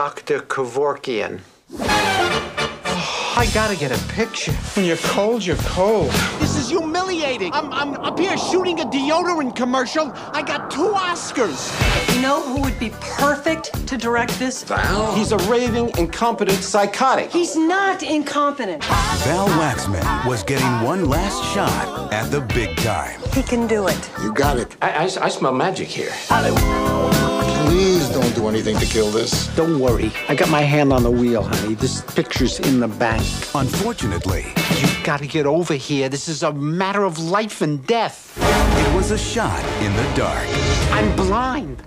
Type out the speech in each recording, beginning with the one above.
Dr. Kevorkian. I gotta get a picture. When you're cold, you're cold. This is humiliating. I'm, I'm up here shooting a deodorant commercial. I got two Oscars. You know who would be perfect to direct this? Val? He's a raving, incompetent psychotic. He's not incompetent. Val Waxman was getting one last shot at the big time. He can do it. You got it. I, I, I smell magic here. Please don't do anything to kill this. Don't worry. I got my hand on the wheel, honey. This picture's in the bank. Unfortunately, you've gotta get over here. This is a matter of life and death. it was a shot in the dark. I'm blind.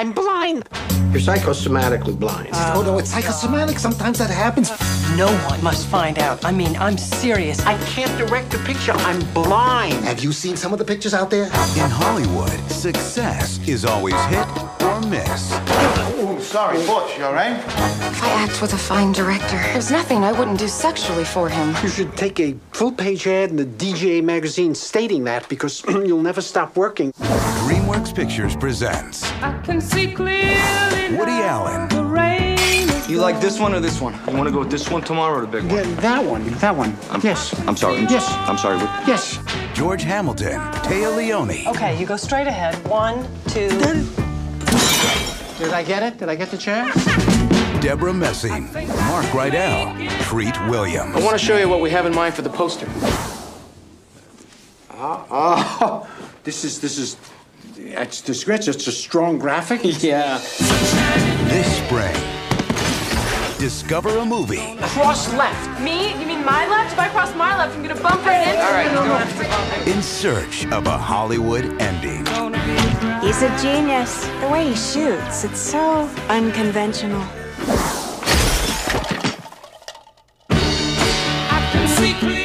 I'm blind. You're psychosomatically blind. oh no, it's psychosomatic. Sometimes that happens. No one must find out. I mean, I'm serious. I can't direct a picture. I'm blind. Have you seen some of the pictures out there? In Hollywood, success is always hit or miss. Oh, sorry, Butch, you all right? If I act with a fine director. There's nothing I wouldn't do sexually for him. You should take a full page ad in the DJ magazine stating that because you'll never stop working. DreamWorks Pictures presents I can see clearly Woody now Allen, the rain You like this one or this one? You want to go with this one tomorrow or the big Yeah, one? that one. That one. yes. I'm sorry. Yes. I'm sorry. What- Yes. George Hamilton, Téa Leoni, Okay, you go straight ahead. One, two. Did I get it? Did I get the chair? Debra Messing, Mark Rydell, Treat Williams. I want to show you what we have in mind for the poster. Oh, this is this is. It's great. It's a strong graphic. Yeah. This spring, discover a movie. Cross left. Me? You mean my left? If I cross my left, I'm gonna bump right into. All right. Go. In search of a Hollywood ending. He's a genius. The way he shoots, it's so unconventional. I can see.